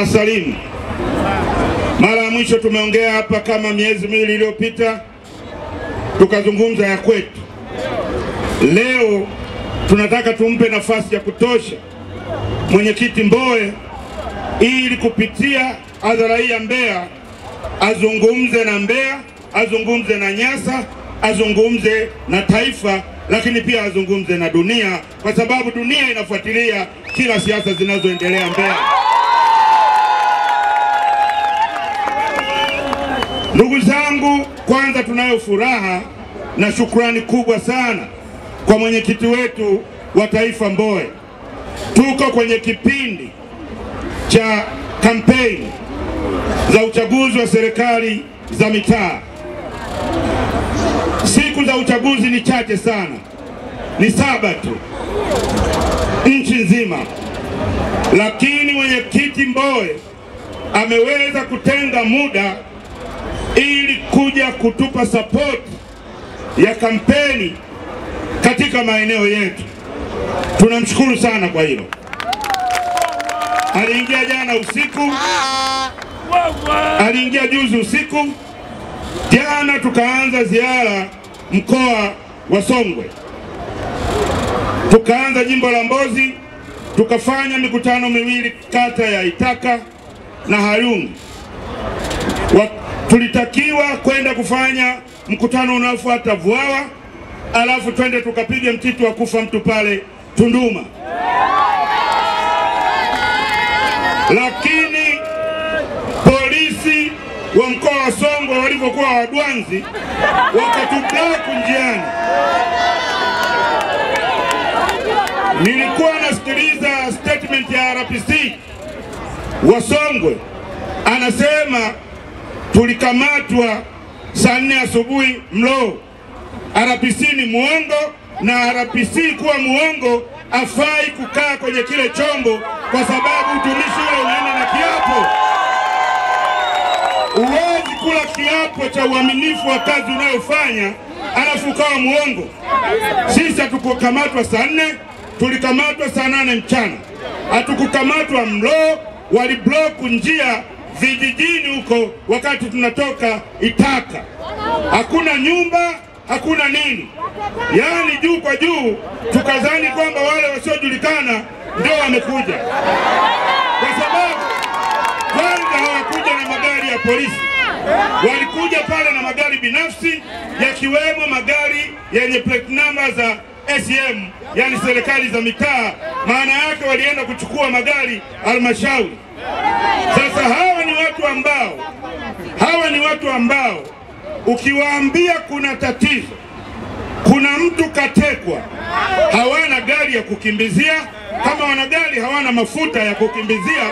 nawasalimu. Mara ya mwisho tumeongea hapa kama miezi miwili iliyopita, tukazungumza ya kwetu. Leo tunataka tumpe nafasi ya kutosha mwenyekiti Mbowe ili kupitia hadhara hii ya Mbeya azungumze na Mbeya, azungumze na Nyasa, azungumze na taifa, lakini pia azungumze na dunia, kwa sababu dunia inafuatilia kila siasa zinazoendelea Mbeya. Ndugu zangu, kwanza tunayo furaha na shukrani kubwa sana kwa mwenyekiti wetu wa taifa Mbowe. Tuko kwenye kipindi cha kampeni za uchaguzi wa serikali za mitaa. Siku za uchaguzi ni chache sana, ni saba tu nchi nzima, lakini mwenyekiti Mbowe ameweza kutenga muda ili kuja kutupa support ya kampeni katika maeneo yetu. Tunamshukuru sana kwa hilo. Aliingia jana usiku, aliingia juzi usiku. Jana tukaanza ziara mkoa wa Songwe, tukaanza jimbo la Mbozi, tukafanya mikutano miwili kata ya Itaka na Hayungi. Wa, tulitakiwa kwenda kufanya mkutano unaofuata Vwawa, alafu twende tukapiga mtiti wa kufa mtu pale Tunduma, lakini polisi wa mkoa wa Songwe walivyokuwa wadwanzi wakatubaku njiani. Nilikuwa nasikiliza statement ya RPC wa Songwe, anasema tulikamatwa saa nne asubuhi Mloo. RPC ni muongo na RPC kuwa muongo afai kukaa kwenye kile chombo, kwa sababu utumishi ule unaenda na kiapo. Huwezi kula kiapo cha uaminifu wa kazi unayofanya alafu ukawa muongo. Sisi hatukukamatwa saa nne, tulikamatwa saa nane mchana. Hatukukamatwa Mloo, walibloku njia vijijini huko wakati tunatoka Itaka. Hakuna nyumba, hakuna nini, yaani juu kwa juu, tukazani kwamba wale wasiojulikana ndio wamekuja, kwa sababu kwanza hawakuja na magari ya polisi, walikuja pale na magari binafsi, yakiwemo magari yenye plate number za SM, yani serikali za mitaa. Maana yake walienda kuchukua magari halmashauri. Sasa hawa watu ambao hawa ni watu ambao ukiwaambia kuna tatizo, kuna mtu katekwa, hawana gari ya kukimbizia. Kama wana gari hawana mafuta ya kukimbizia,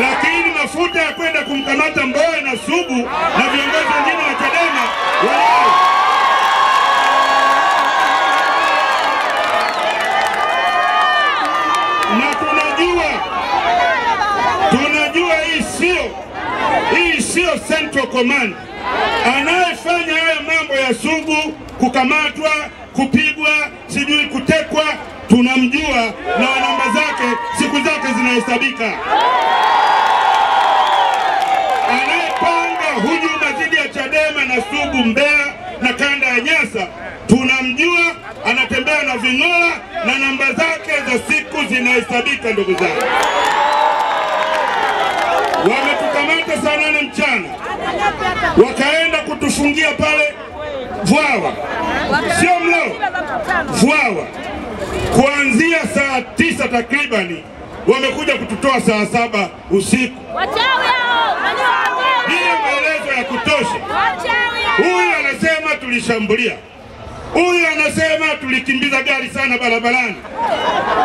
lakini mafuta ya kwenda kumkamata Mbowe na Sugu na viongozi wengine wa Chadema. na tunajua tunajua hii sio hii Central Command. Anayefanya haya mambo ya Sugu kukamatwa, kupigwa, sijui kutekwa, tunamjua na namba zake, siku zake zinahesabika. Anayepanga hujuma dhidi ya Chadema na Sugu Mbeya na kanda ya Nyasa tunamjua, anatembea na ving'ola na namba zake za siku zinahesabika, ndugu zangu. Wametukamata saa nane mchana, wakaenda kutufungia pale Vwawa, sio Mloo, Vwawa, kuanzia saa tisa takribani, wamekuja kututoa saa saba usiku. Bila maelezo ya kutosha. Huyu anasema tulishambulia, huyu anasema tulikimbiza gari sana barabarani,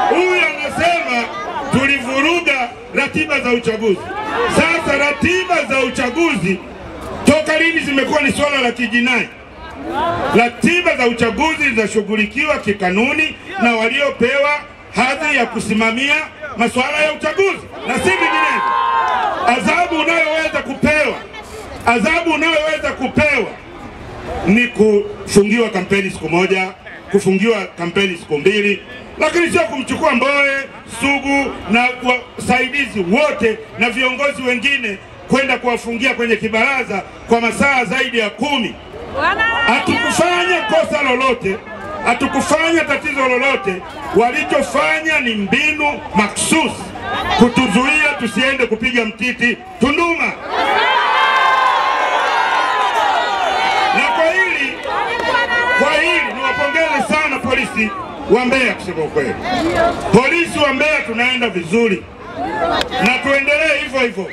huyu anasema tulivuruga ratiba za uchaguzi. Sasa ratiba za uchaguzi toka lini zimekuwa ni swala la kijinai? Ratiba za uchaguzi zinashughulikiwa kikanuni na waliopewa hadhi ya kusimamia masuala ya uchaguzi na si vinginevyo. Adhabu unayoweza kupewa, adhabu unayoweza kupewa ni kufungiwa kampeni siku moja, kufungiwa kampeni siku mbili, lakini sio kumchukua Mbowe, Sugu na wasaidizi wote na viongozi wengine kwenda kuwafungia kwenye kibaraza kwa masaa zaidi ya kumi. Hatukufanya kosa lolote, hatukufanya tatizo lolote. Walichofanya ni mbinu maksusi kutuzuia tusiende kupiga mtiti Tunduma. Na kwa hili kwa hili niwapongeze sana polisi wa Mbeya. Kusema ukweli, polisi wa Mbeya tunaenda vizuri na tuendelee hivyo hivyo.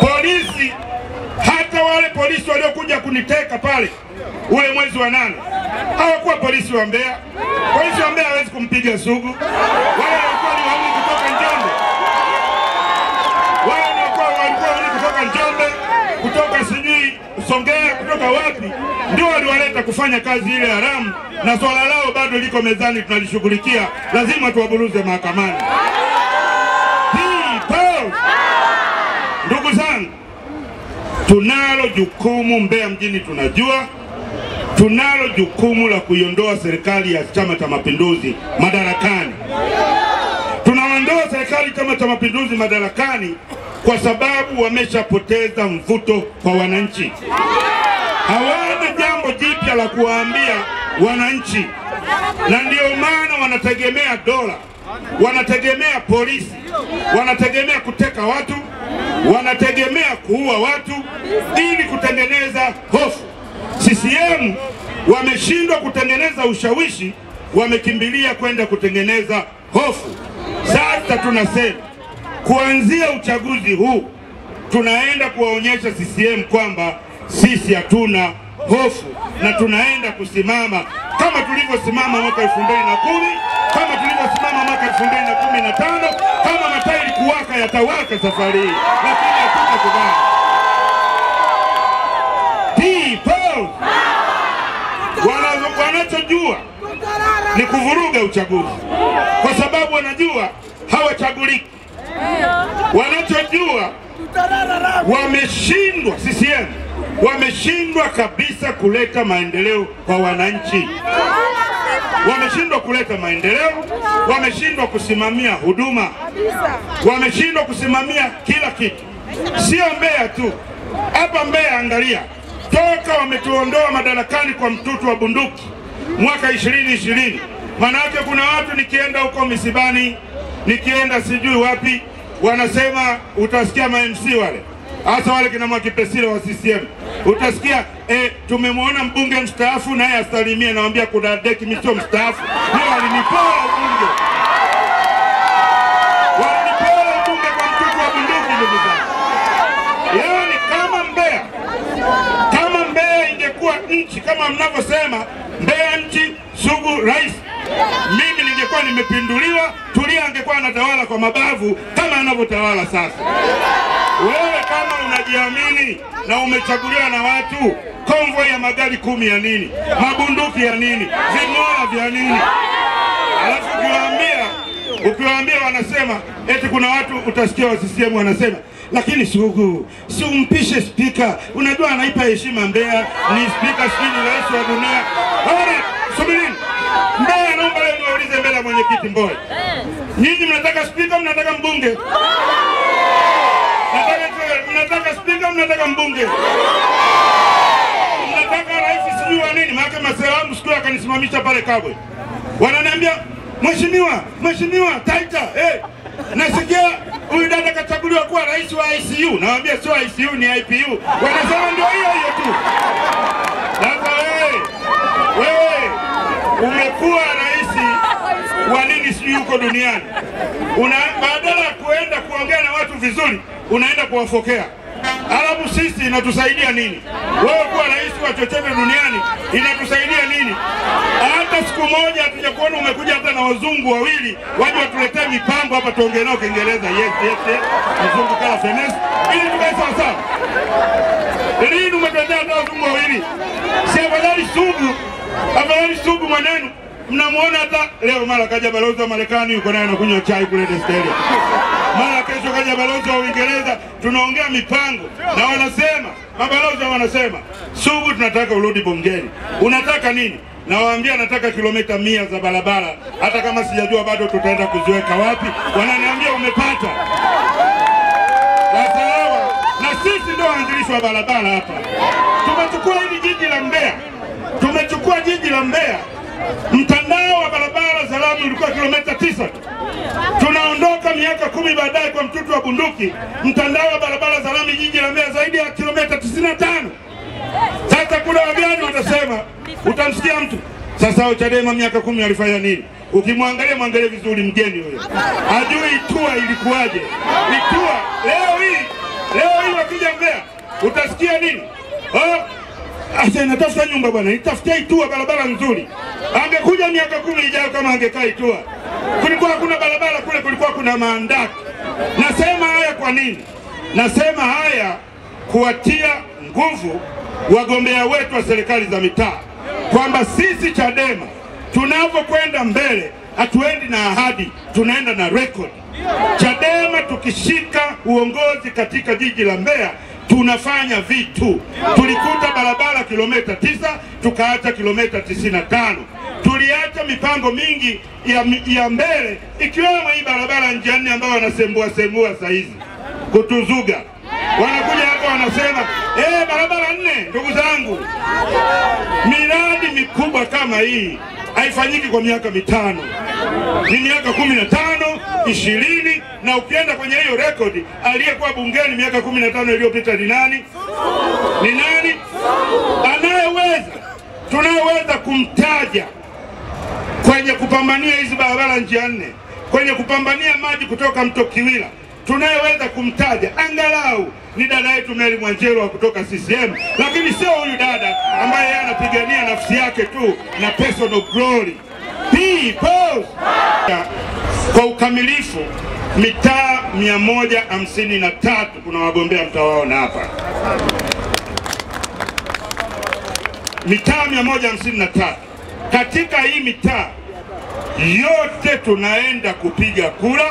Polisi hata wale polisi waliokuja kuniteka pale ule mwezi wa nane hawakuwa polisi wa Mbeya. Polisi wa Mbeya hawezi kumpiga Sugu, wale walikuwa ni wauni kutoka Njombe, wale walikuwa wauni kutoka Njombe, kutoka sijui Songea, kutoka wapi, ndio waliwaleta kufanya kazi ile haramu, na swala lao bado liko mezani, tunalishughulikia. Lazima tuwaburuze mahakamani. People! Ndugu zangu, tunalo jukumu Mbeya mjini, tunajua tunalo jukumu la kuiondoa serikali ya Chama cha Mapinduzi madarakani. Tunaondoa serikali Chama cha Mapinduzi madarakani kwa sababu wameshapoteza mvuto kwa wananchi. Hawana jambo jipya la kuwaambia wananchi, na ndio maana wanategemea dola, wanategemea polisi, wanategemea kuteka watu, wanategemea kuua watu ili kutengeneza hofu. CCM wameshindwa kutengeneza ushawishi, wamekimbilia kwenda kutengeneza hofu. Sasa tunasema kuanzia uchaguzi huu tunaenda kuwaonyesha CCM kwamba sisi hatuna hofu na tunaenda kusimama kama tulivyosimama mwaka elfu mbili na kumi kama tulivyosimama mwaka elfu mbili na kumi na tano kama matairi kuwaka yatawaka safari hii, lakini hatutakubali. People wanachojua ni kuvuruga uchaguzi, kwa sababu wanajua hawachaguliki. Wanachojua wameshindwa, CCM wameshindwa kabisa kuleta maendeleo kwa wananchi, wameshindwa kuleta maendeleo, wameshindwa kusimamia huduma, wameshindwa kusimamia kila kitu. Sio Mbeya tu, hapa Mbeya, angalia, toka wametuondoa madarakani kwa mtutu wa bunduki mwaka ishirini ishirini, maanake kuna watu nikienda huko misibani, nikienda sijui wapi, wanasema utasikia ma MC wale hasa wale kina Mwakipesile wa CCM utasikia eh, tumemwona mbunge mstaafu naye asalimie. Nawambia kuna deki, misio sio mstaafu, hiyo alinipoa ubunge, kwa wa kama Mbeya. Kama ingekuwa nchi kama mnavyosema Mbeya nchi Sugu rais, mimi ningekuwa nimepinduliwa, Tulia angekuwa anatawala kwa mabavu kama anavyotawala sasa. Wewe unajiamini na umechaguliwa na watu, konvoi ya magari kumi ya nini? Mabunduki ya nini? Ving'ora vya nini? Alafu ukiwaambia ukiwaambia wanasema eti kuna watu utasikia wa CCM wanasema lakini Sugu si umpishe spika, unajua anaipa heshima Mbeya, ni spika sijui ni rais wa dunia. Ore, subirini Mbeya, naomba leo niwaulize mbele ya mwenyekiti Mbowe, nyinyi mnataka spika, mnataka mbunge? Nataka- mnataka spika, mnataka mbunge? Mnataka rais sijui wa nini? Maana masela wangu siku akanisimamisha pale Kabwe, wananiambia mheshimiwa, mheshimiwa Taita, eh, nasikia huyu dada kachaguliwa kuwa rais wa ICU. Nawaambia sio ICU, ni IPU. Wanasema ndio hiyo hiyo tu. Sasa wewe wewe umekuwa rais wa nini sijui huko duniani, una badala ya kuenda kuongea na watu vizuri, unaenda kuwafokea. Alafu sisi inatusaidia nini? Wewe kuwa rais wa chochote duniani inatusaidia nini? Hata siku moja hatujakuona umekuja hata na wazungu wawili waje watuletee mipango hapa tuongee nao Kiingereza. Yes, yes, yes. Mzungu kala fenes ili tukae sawa sawa. Lini umetuletea hata wazungu wawili? Si afadhali Sugu, afadhali Sugu mwanenu mnamuona hata leo, mara kaja balozi wa Marekani yuko naye anakunywa chai kule Desteria, kesho kaja balozi wa Uingereza, tunaongea mipango na wanasema mabalozi wanasema, Sugu, tunataka urudi bungeni. Unataka nini? nawaambia nataka kilomita mia za barabara, hata kama sijajua bado tutaenda kuziweka wapi. Wananiambia umepata. Sasa na sisi ndio waanzilishi wa barabara hapa. Tumechukua hili jiji la Mbeya, tumechukua jiji la Mbeya, mtandao wa barabara za lami ulikuwa kilomita tisa tunaondoka miaka kumi baadaye kwa mtutu wa bunduki, mtandao wa barabara za lami jiji la Mbeya zaidi ya kilomita 95. Sasa kuna wagani watasema, utamsikia mtu sasa, Chadema miaka kumi walifanya nini? Ukimwangalia mwangalie vizuri, mgeni huyo ajui Itua ilikuwaje. Itua leo hii leo hii wakija Mbeya utasikia nini? Oh, Asa inatafuta nyumba bwana, itafutia Itua barabara nzuri. Angekuja miaka kumi ijayo kama angekaa Itua. Kulikuwa hakuna barabara kule, kulikuwa kuna maandaki. Nasema haya kwa nini? Nasema haya kuwatia nguvu wagombea wetu wa serikali za mitaa kwamba sisi Chadema tunavyokwenda mbele hatuendi na ahadi, tunaenda na rekodi. Chadema tukishika uongozi katika jiji la Mbeya tunafanya vitu. Tulikuta barabara kilomita tisa tukaacha kilomita tisini na tano. Tuliacha mipango mingi ya, ya mbele ikiwemo hii barabara njia nne ambayo wanasembua sembua saa hizi kutuzuga. Wanakuja hapa wanasema eh, barabara nne. Ndugu zangu, miradi mikubwa kama hii haifanyiki kwa miaka mitano, ni miaka kumi na tano ishirini, na ukienda kwenye hiyo rekodi, aliyekuwa bungeni miaka kumi na tano iliyopita ni nani? Ni nani anayeweza tunayeweza kumtaja kwenye kupambania hizi barabara njia nne, kwenye kupambania maji kutoka mto Kiwila, tunayeweza kumtaja angalau ni dada yetu Mary Mwanjelwa kutoka CCM, lakini sio huyu dada ambaye yeye anapigania nafsi yake tu na personal glory. People. Kwa ukamilifu mitaa mia moja hamsini na tatu kuna wagombea mtawaona hapa, mitaa mia moja hamsini na tatu. Katika hii mitaa yote tunaenda kupiga kura,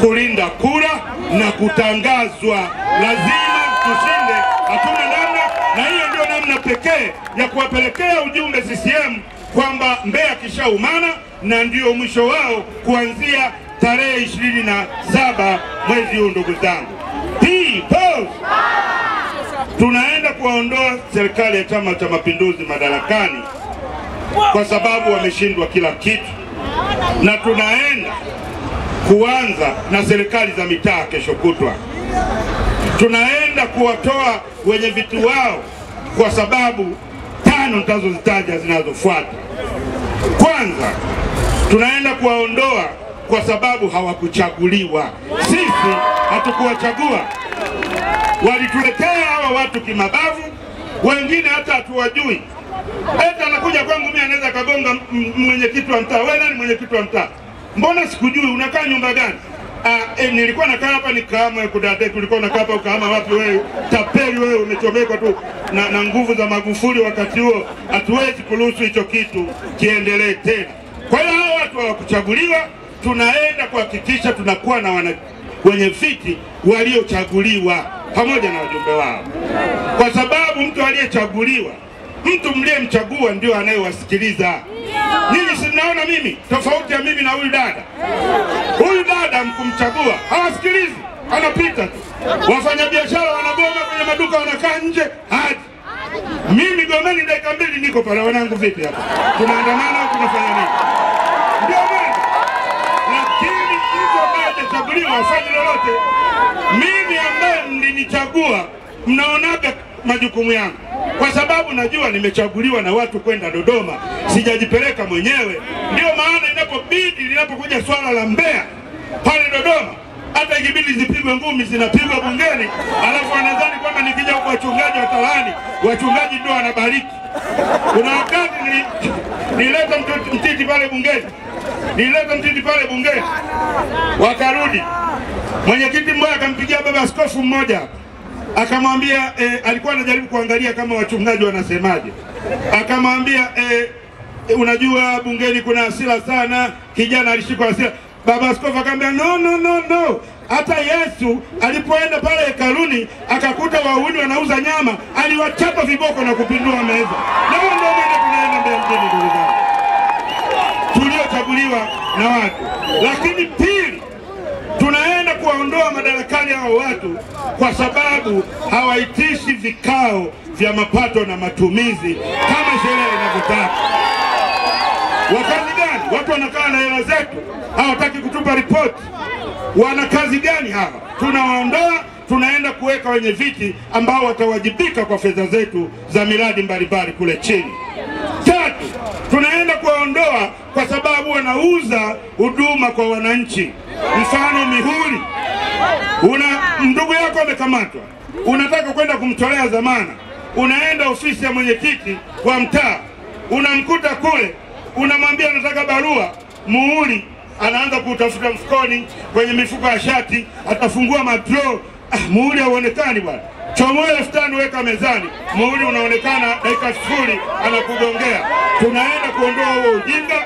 kulinda kura na kutangazwa. Lazima tushinde, hatuna namna, na hiyo ndio namna pekee ya kuwapelekea ujumbe CCM kwamba Mbeya kishaumana na ndio mwisho wao kuanzia tarehe ishirini na saba mwezi huu. Ndugu zangu, tunaenda kuwaondoa serikali ya Chama cha Mapinduzi madarakani kwa sababu wameshindwa kila kitu, na tunaenda kuanza na serikali za mitaa kesho kutwa. Tunaenda kuwatoa wenye vitu wao kwa sababu tano nitazozitaja zinazofuata. Kwanza, tunaenda kuwaondoa kwa sababu hawakuchaguliwa. Sisi hatukuwachagua, walituletea hawa watu kimabavu, wengine hata hatuwajui. Eti anakuja kwangu mimi anaweza kagonga mwenyekiti wa mtaa. Wewe nani mwenyekiti wa mtaa? Mbona sikujui? Unakaa nyumba gani? Ah, eh, nilikuwa nakaa hapa nikaamwe kudade. Tulikuwa nakaa hapa ukaama wapi wewe? Tapeli wewe, umechomekwa tu na, na nguvu za Magufuli wakati huo. Hatuwezi kuruhusu hicho kitu kiendelee tena. Kwa hiyo hao watu hawakuchaguliwa, tunaenda kuhakikisha tunakuwa na wana, wenye viti waliochaguliwa pamoja na wajumbe wao, kwa sababu mtu aliyechaguliwa mtu mliyemchagua ndio anayewasikiliza nyinyi. Si mnaona mimi tofauti ya mimi na huyu dada? Huyu dada mkumchagua hawasikilizi, anapita tu. Wafanyabiashara wanagoma kwenye maduka, wanakaa nje hadi mimi Gomeni dakika mbili niko pale. Wanangu vipi hapa, tunaandamana tunafanya nini? Ndio maana, lakini hivyo ambaye hajachaguliwa hafanyi lolote. Mimi ambaye mlinichagua, mnaonaga majukumu yangu kwa sababu najua nimechaguliwa na watu kwenda Dodoma, sijajipeleka mwenyewe. Ndio maana inapobidi, linapokuja swala la Mbeya pale Dodoma, hata ikibidi zipigwe ngumi zinapigwa bungeni, alafu wanadhani kwamba nikija kwa wachungaji watalaani. Wachungaji ndio wanabariki. Kuna wakati nileta nilileta mtiti pale bungeni, nilileta mtiti pale bungeni, wakarudi, mwenyekiti mmoja akampigia baba askofu mmoja akamwambia eh, alikuwa anajaribu kuangalia kama wachungaji wanasemaje. Akamwambia e, unajua bungeni kuna hasira sana, kijana alishikwa hasira. Baba askofu akamwambia no, no, no, no. Hata Yesu alipoenda pale hekaluni akakuta wahuni wanauza nyama, aliwachapa viboko na kupindua meza. Na ndio maana tunaenda Mbeya mjini, ndugu zangu, tuliochaguliwa na watu. Lakini pili, tunaenda kuwaondoa madarakani hao watu kwa sababu hawaitishi vikao vya mapato na matumizi kama sheria inavyotaka. Wakazi gani? Watu wanakaa na hela zetu, hawataki kutupa ripoti. Wana kazi gani hawa? Tunawaondoa, tunaenda kuweka wenye viti ambao watawajibika kwa fedha zetu za miradi mbalimbali kule chini. Tatu, tunaenda kuwaondoa kwa sababu wanauza huduma kwa wananchi, mfano mihuri. Una ndugu yako amekamatwa, unataka kwenda kumtolea dhamana, unaenda ofisi ya mwenyekiti wa mtaa, unamkuta kule, unamwambia nataka barua muhuri, anaanza kuutafuta mfukoni, kwenye mifuko ya shati, atafungua matro Ah, muhuri hauonekani bwana chomoa elfu tano weka mezani, muhuri unaonekana dakika sifuri, anakugongea. Tunaenda kuondoa huo ujinga.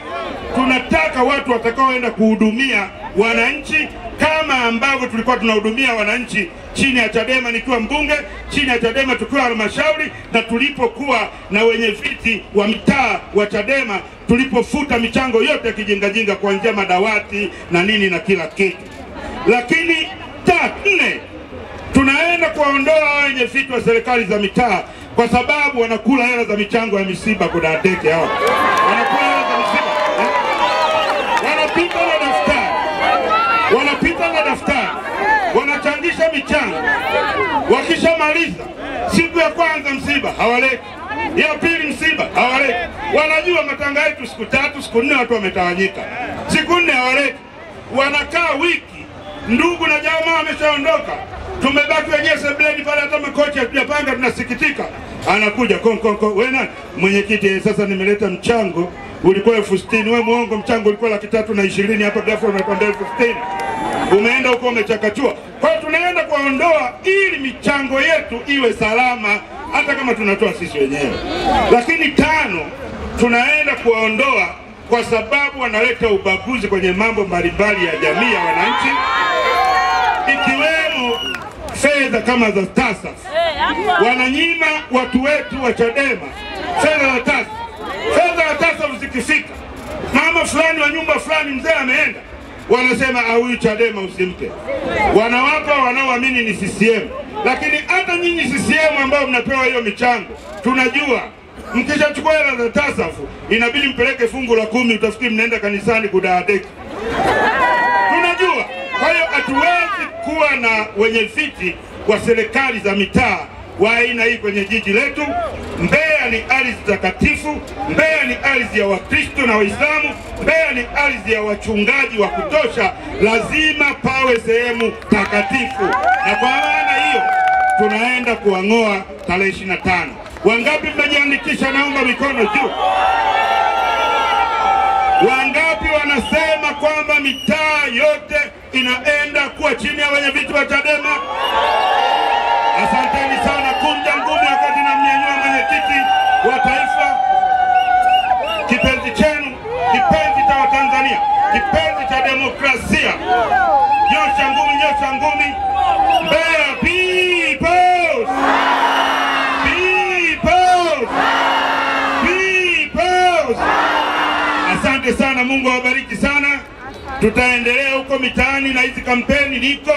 Tunataka watu watakaoenda kuhudumia wananchi kama ambavyo tulikuwa tunahudumia wananchi chini ya Chadema, nikiwa mbunge, chini ya Chadema tukiwa halmashauri, na tulipokuwa na wenye viti wa mtaa wa Chadema, tulipofuta michango yote ya kijingajinga kuanzia madawati na nini na kila kitu. Lakini tatu, nne tunaenda kuwaondoa wenye viti wa serikali za mitaa kwa sababu wanakula hela za michango ya misiba. Kudadeke hao wanakula hela za misiba eh? wanapita na daftari, wanapita na daftari, wanachangisha michango. Wakishamaliza siku ya kwanza msiba hawaleti, ya pili msiba hawaleti. Wanajua matanga yetu siku tatu, siku nne watu wametawanyika, siku nne hawaleti, wanakaa wiki ndugu na jamaa wameshaondoka, tumebaki wenyewe sebleni pale, hata makochi hatujapanga, tunasikitika. Anakuja konkonko, we nani? Mwenyekiti, eh, sasa nimeleta mchango ulikuwa elfu sitini. We mwongo, mchango ulikuwa laki tatu na ishirini, hapa ghafla umekwambia elfu sitini. Umeenda huko umechakachua. Kwa hiyo tunaenda kuwaondoa ili michango yetu iwe salama, hata kama tunatoa sisi wenyewe. Lakini tano, tunaenda kuwaondoa kwa sababu wanaleta ubaguzi kwenye mambo mbalimbali ya jamii ya wananchi ikiwemo fedha kama za TASAF. Wananyima watu wetu wa Chadema fedha za tasa Fedha za TASAF zikifika, mama fulani wa nyumba fulani, mzee ameenda, wanasema ah, huyu Chadema usimpe. Wanawapa wanaoamini ni CCM, lakini hata nyinyi CCM ambao mnapewa hiyo michango, tunajua mkishachukua hela za tasafu inabidi mpeleke fungu la kumi, utafikiri mnaenda kanisani kudaadeki tunajua. Kwa hiyo hatuwezi kuwa na wenye viti wa serikali za mitaa wa aina hii kwenye jiji letu. Mbeya ni ardhi takatifu, Mbeya ni ardhi ya Wakristo na Waislamu, Mbeya ni ardhi ya wachungaji wa kutosha. Lazima pawe sehemu takatifu, na kwa maana hiyo tunaenda kuwang'oa tarehe 25. Wangapi mmejiandikisha? Naomba mikono juu. Wangapi wanasema kwamba mitaa yote inaenda kuwa chini ya wenye viti wa Chadema? Asanteni sana. Kunja ngumi wakati namnyanyua mwenyekiti wa taifa, kipenzi chenu, kipenzi cha Watanzania, kipenzi cha demokrasia. Nyosha ngumi, nyosha ngumi. Mbeya peoples! Peoples! Peoples! Asante sana, Mungu awabariki sana. Tutaendelea huko mitaani na hizi kampeni. Niko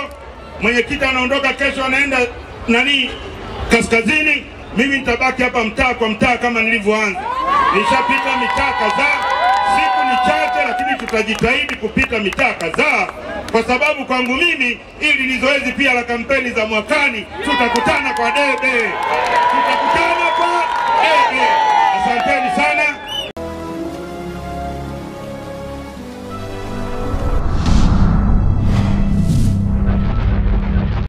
mwenyekiti anaondoka kesho, anaenda nani kaskazini. Mimi nitabaki hapa mtaa kwa mtaa kama nilivyoanza. Nishapita mitaa kadhaa, siku ni chache, lakini tutajitahidi kupita mitaa kadhaa, kwa sababu kwangu mimi ili ni zoezi pia la kampeni za mwakani. Tutakutana kwa debe, tutakutana kwa debe.